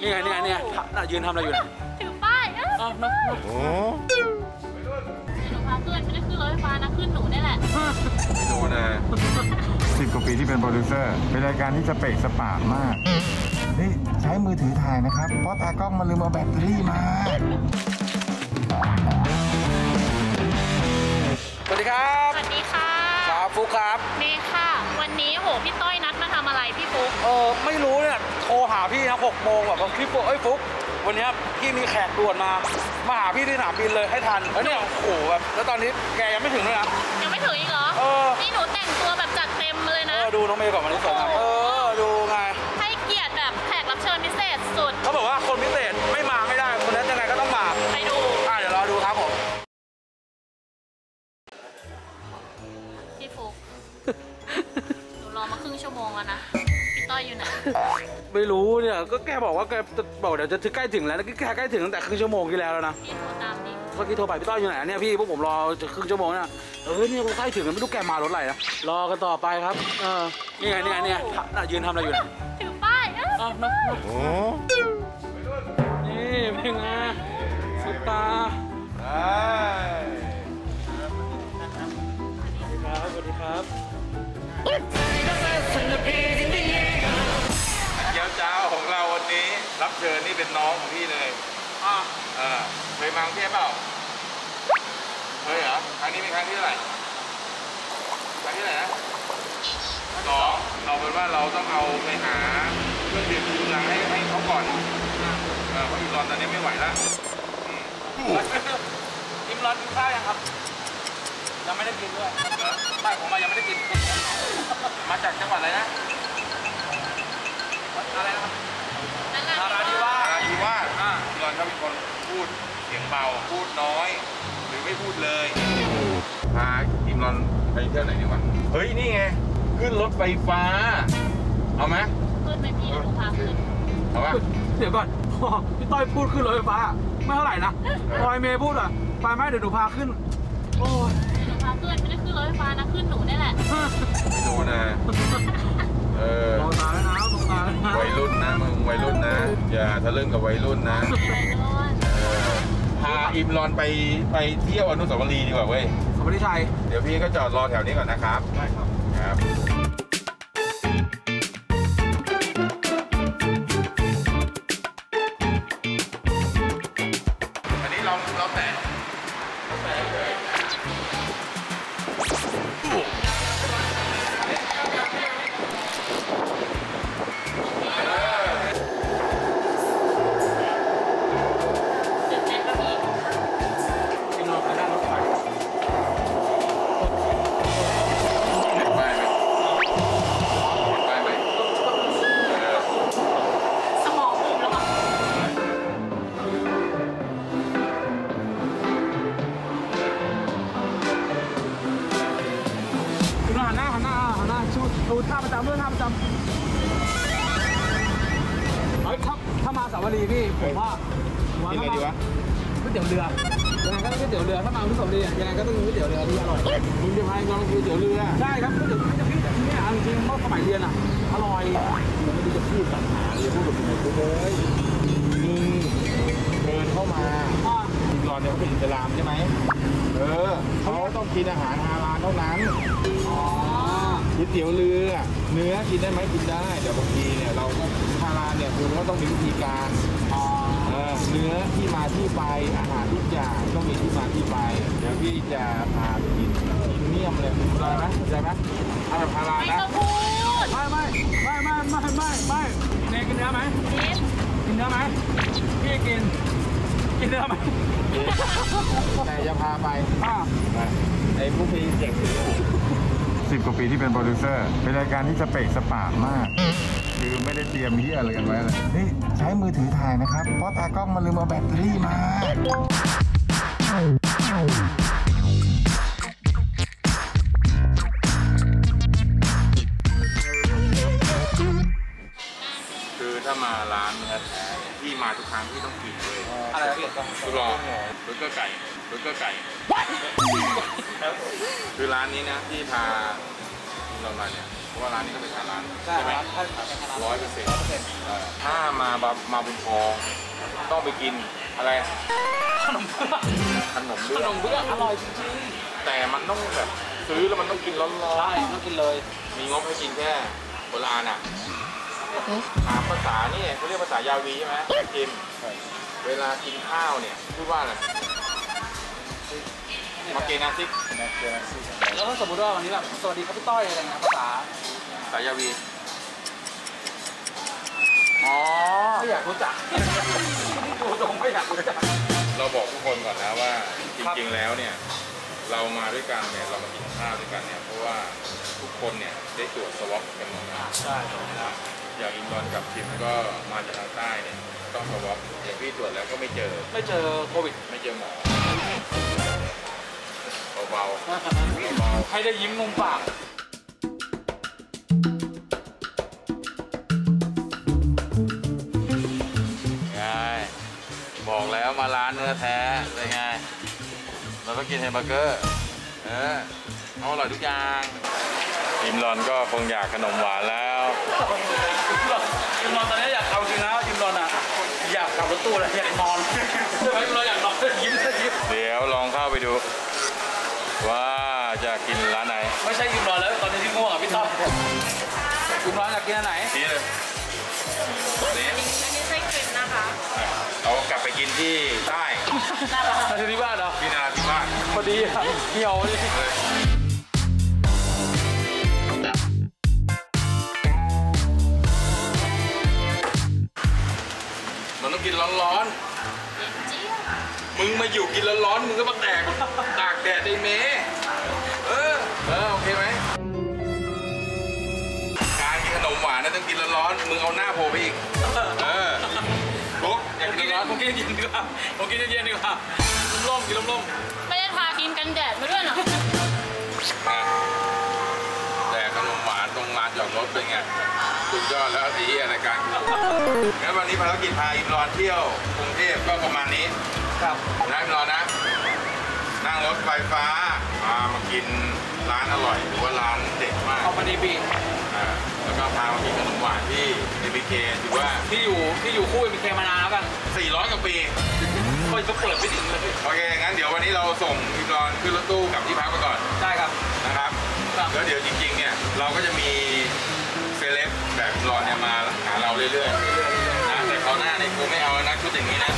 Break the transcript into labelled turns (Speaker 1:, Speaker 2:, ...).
Speaker 1: นี่ไงนี่ไงเนี่ยน่ะยืนทำอะไรอยู่เนี่ย
Speaker 2: ถือป้ายเอ้ย
Speaker 1: อ้าวมามา
Speaker 2: หนูพาเพื่อนไม่ได้ขึ้นรถไฟฟ้านะขึ้นหนูนี่แหละ
Speaker 3: ไม่รู้นะ
Speaker 4: สิบกว่าปีที่เป็นโปรดิวเซอร์ เป็นรายการที่สเปกสปาดมาก นี่ใช้มือถือถ่ายนะครับ เพราะตากล้องมันลืมเอาแบตเตอรี่มา
Speaker 1: สวัสดีครับ
Speaker 2: สวัสดีค่ะ
Speaker 1: ครับฟุกครับ
Speaker 2: เมย์ค่ะ วันนี้โหพี่ต้อยนัดมาทำอะไรพี่ฟุ๊ก
Speaker 1: เออไม่รู้เนี่ย โทรหาพี่นะหกโมงแบบว่าพี่ฟุกเอ้ยฟุกวันเนี้ยพี่มีแขกด่วนมา มาหาพี่ที่สนามบินเลยให้ทันแล้วเนี่ยโอ้โหแบบแล้วตอนนี้แกยังไม่ถึงเลยนะ
Speaker 2: ยังไม่ถึงอีกเหรอ
Speaker 1: เออ
Speaker 2: นี่หนูแต่งตัวแบบจัดเต็มเลย
Speaker 1: เอ
Speaker 2: นะ
Speaker 1: อดูน้องเมย์ก่อนวันนี้สวยมากเออดูไง
Speaker 2: ให้เกียรติแบบแขกรับเชิญพิเศษสุด
Speaker 1: เขาบอกว่าคนพิเศษไม่มาไม่ได้คนนั้นยังไงก็ต้องมา
Speaker 2: ไปดู
Speaker 1: อะเดี๋ยวรอดูครับผม
Speaker 2: พี่ฟุ๊กหนูรอมาครึ่งชั่วโมงแล้วนะพี่ต้อยอยู่ไหน
Speaker 1: ไม่รู้เนี่ยก็แกบอกว่าแกจะบอกเดี๋ยวจะถึงใกล้ถึงแล้วแล้วก็แกใกล้ถึงตั้งแต่ครึ่งชั่วโมงที่แล้วแล้วนะ
Speaker 2: พี่โทรตามดิ
Speaker 1: เมื่อกี้โทรไปพี่ต้อยอยู่ไหนเนี่ยพี่พวกผมรอจะครึ่งชั่วโมงเนี่ยเออเนี่ยกูใกล้ถึงแล้วไม่รู้แกมารถอะไรนะรอกันต่อไปครับเออนี่ไงนี่ไงเนี่ยน่ะยืนทำอะไรอยู่เนี่ย
Speaker 2: ถือป้ายเอ้ย
Speaker 1: อ้าวมามานี่เป็นไงสุดตาครับสวัสดีครับ
Speaker 3: รับเชิญนี่เป็นน้องของพี่เลย
Speaker 1: อะ
Speaker 3: เออเคยมากรุงเทพเปล่าเคยเหรอครั้งนี้เป็นครั้งที่เท่าไหร่ครั้งที่เท่าไหร่นะสองเอาเป็นว่าเราต้องเอาไปหาเครื่องดื่มชูกำลังให้ให้เขาก่อนเออเพราะอีกรอนตอนนี้ไม่ไหวแล้วอืม
Speaker 1: อิมร้อนกินข้าวยังครับ ยังไม่ได้กินด้วย
Speaker 3: เหรอ
Speaker 1: ไม่ผมมายังไม่ได้กิน
Speaker 3: มาจากจังหวัดอะไรนะ
Speaker 1: อะไรนะครับ
Speaker 2: นั่นแหละ
Speaker 1: นาราธิวาส
Speaker 3: นราธิวาส
Speaker 1: อ่า
Speaker 3: พี่รอนเขาเป็นคนพูดเสียงเบาพูดน้อย หรือไม่พูดเลยพาอิมรอนไปเที่ยวไหนดีกว่าเฮ้ยนี่ไงขึ้นรถไฟฟ้า เอาไหม
Speaker 2: ขึ้นไหมพี่เดี๋ยวหนูพาขึ้น
Speaker 3: เอาปะ
Speaker 1: เดี๋ยวก่อนพอพี่ต้อยพูดขึ้นรถไฟฟ้า ไม่เท่าไหร่นะพอไอเมย์พูดอะไปไหมเดี๋ยวหนูพาขึ้น โอ้ย
Speaker 2: หนูพาเพื่อนไม่ได้ขึ้นรถไฟฟ้านะขึ้นหนูนี่แหละ
Speaker 3: ไม่รู้นะเออ
Speaker 1: ตรงตาแล้วนะตรงตาแล้วนะ
Speaker 3: วัยรุ่นนะมึงวัยรุ่นนะ อย่าทะลึ่งกับวัยรุ่นนะ
Speaker 2: ไปนู่น
Speaker 3: เออพาอิมรอนไปไปเที่ยวอนุสาวรีย์ดีกว่าเว้ย
Speaker 1: สวัสดีชัย
Speaker 3: เดี๋ยวพี่ก็จอดรอแถวนี้ก่อนนะครับ
Speaker 1: ได้ครับ
Speaker 3: ครับามา
Speaker 2: สา
Speaker 1: วรีพี่ผมว่าผมว่า
Speaker 3: กินอะไรดีวะ
Speaker 1: ก๋วยเตี๋ยวเรือยังไงก็ต้องก๋วยเตี๋ยวเรือถ้ามาที่สาวรียังไงก็ต้องก๋วยเตี๋ยวเรือที่อร่อย
Speaker 3: มึงจะพายงองก๋วยเตี๋ยวเรือ
Speaker 1: ใช่ครับก๋วยเตี๋ยวพี่พี่แต่ที่เนี่ยเอาจริงๆเมื่อสมัยเรียนอะอร่อย
Speaker 3: มึงไม่ได้จะพูดปัญหาอย่าพูดกับผมเลยเลยมึงเดินเข้ามา
Speaker 1: อ่า
Speaker 3: อิมรอนเนี่ยเขาเป็นอิสลามใช่ไหมเออเขาต้องกินอาหารฮาลาลเท่านั้น
Speaker 1: อ๋อ
Speaker 3: ก๋วยเตี๋ยวเรือ เนื้อกินได้ไหมกินได้แต่บางทีเนี่ยเราก็ฮาลา มีวิธีการ
Speaker 1: อ๋อ
Speaker 3: เออเนื้อที่มาที่ไปอาหารทุกอย่างต้องมีที่มาที่ไป เดี๋ยวพี่จะพาไปกินพรีเมียมเลยเข้าใจไหมเข้าใจไหมเอาแบบฮาลาล
Speaker 2: ไม่
Speaker 3: นะ
Speaker 2: ต้องพูด
Speaker 1: ไม่ไม่ไม่ไม่ไม่ไม่ไม่เนยกินเนื้อไหม
Speaker 2: นิด
Speaker 1: กินเนื้อไหมพี่กิน กินเนื้อไหม
Speaker 3: แต่จะพาไป
Speaker 1: อ่า
Speaker 3: ไอ้พวกพี่เด็ก
Speaker 4: สิบกว่าปีที่เป็นโปรดิวเซอร์ เป็นรายการที่สเปกสปาดมาก คือไม่ได้เตรียมเฮียอะไรกันไว้เลยนี่ใช้มือถือถ่ายนะครับ เพราะตากล้องมันลืมเอาแบตเตอรี่มา
Speaker 3: คือถ้ามาร้านเนื้อแท้เนี่ยพี่มาทุกครั้งพี่ต้องกินเลย
Speaker 1: อะไรพี่
Speaker 3: คือรอเบอร์เกอร์ไก่เบอร์เกอร์ไก่คือร้านนี้นะที่พาเรามาเนี่ย ราะว่าร้านนี้ก็เป็นร้าน
Speaker 1: ใช่
Speaker 3: ไหม
Speaker 1: ครับใช่ครับเป็นคณะ
Speaker 3: ร้อยเปอร์เซ็นต์ถ้ามาบามาบุญทองต้องไปกินอะไร
Speaker 1: ขนมเบื้อง
Speaker 3: ขนม
Speaker 1: ข
Speaker 3: เบื้อนง
Speaker 1: มเบื้องอร่อยจริง
Speaker 3: แต่มันต้องแบบซื้อแล้วมันต้องกินร้อน
Speaker 1: ๆใช่ต้องกินเลย
Speaker 3: ๆมีงบให้กินแค่คนละอันอะถามภาษานี่เขาเรียกภาษายาวีใช่ไหมกินเวลากินข้าวเนี่ยพูดว่าอะไร มาเกนาซิก
Speaker 1: แล้วถ้าสมมติว่าวันนี้แบบสวัสดีครับพี่ต้อยอะไรเงี้ยภาษา
Speaker 3: สายยาวีอ๋อ
Speaker 1: ไม่อยากรู้จักดูตรงไม่อยากรู้จัก
Speaker 3: เราบอกทุกคนก่อนนะว่าจ
Speaker 1: ครับ
Speaker 3: ริงๆแล้วเนี่ยเรามาด้วยกันเนี่ยเรามากินข้าวด้วยกันเนี่ยเพราะว่าทุกคนเนี่ยได้ตรวจสวอปกันหมดนะ
Speaker 1: ใช่ถูกครับ
Speaker 3: อย่างอินดอนกับทิมก็มาจากทางใต้เนี่ยต้องสวอปอย่างพี่ตรวจแล้วก็ไม่เจอ
Speaker 1: ไม่เจอโควิด
Speaker 3: ไม่เจอหมอ เบาๆเบา
Speaker 1: ให้ได้ยิ้มมุมปาก
Speaker 3: ๆไงบอกแล้วมาร้านเนื้อแท้เป็นไง เราต้องกินแฮมเบอร์เกอร์เออเอาอร่อยทุกอย่างอิมรอนก็คงอยากขนมหวานแล้ว
Speaker 1: ยิมนอนตอนนี้อยากเอาจริงนะยิมนอนอะอยากขับรถตู้เลยอยากนอนใช่ไหมยิมนอนอยากนอนยิ้มยิ้ม
Speaker 3: เดี๋ยวลองเข้าไปดู ว่าจะกินร้านไหน
Speaker 1: ไม่ใช่ยิมนอนแล้วตอนนี้ที่ง่วงอะพี่ต้อยยิมนอนอยากกินอันไหน
Speaker 3: นี่เลยนี่
Speaker 2: อันนี้ไส้ครีมนะคะ
Speaker 3: เอากลับไปกินที่ใต้
Speaker 2: น่ารัก
Speaker 1: มาที่บ้านเหรอ
Speaker 3: ที่นาราธิวาส
Speaker 1: พอดีอะเหี่ยวดิ
Speaker 3: เลยมันต้องกินร้อนๆ
Speaker 2: เจี๊ยบ
Speaker 3: มึงมาอยู่กินร้อนๆมึงก็มาแตกตากแดดไอ้เมเออเออโอเคไหมการกินขนมหวานนะต้องกินร้อนๆมึงเอาหน้าโผล่ไปอีกเออปุ๊กอยาก
Speaker 1: ผม
Speaker 3: กิ
Speaker 1: กิ
Speaker 3: น
Speaker 1: น
Speaker 3: ร้อน
Speaker 1: ผมกินเย็นดีกว่าผมกินเย็นดีกว่าร่มๆกินร่ม
Speaker 2: ไม่ได้ทาครีมกันแดดมาด้วยเหรอ
Speaker 3: ๆอะแต่ขนมหวานตรงลานจอดรถเป็นไง สุดยอดแล้วไอ้เหี้ยรายการงั้นวันนี้ภารกิจพาอิมรอนเที่ยวกรุงเทพก็ประมาณนี้
Speaker 1: ๆครับ
Speaker 3: นะอิมรอนนะ นั่งรถไฟฟ้าพามากินร้านอร่อยหรือว่าร้านเด็ดมาก
Speaker 1: เอามาดีบี
Speaker 3: อ่าแล้วก็พามากินขนมหวานที่ MBK ถือว่า
Speaker 1: ที่อยู่ที่อยู่คู่เป็นเคมานานแล้วกัน
Speaker 3: 400กว่าปี
Speaker 1: คนก็เปิดไม่ถึงเลย
Speaker 3: โอเค งั้นเดี๋ยววันนี้เราส่งอิมรอนขึ้นรถตู้กลับที่พักไปก่อน
Speaker 1: ได้ครับ
Speaker 3: นะครับ
Speaker 1: ครับ
Speaker 3: แล้วเดี๋ยวจริงๆเนี่ยเราก็จะมี เซเลบแบบอิมรอเนี่ยมาหาเราเรื่อยๆนะแต่คราวหน้าเนี่ยกูไม่เอานะชุดอย่างนี้นะ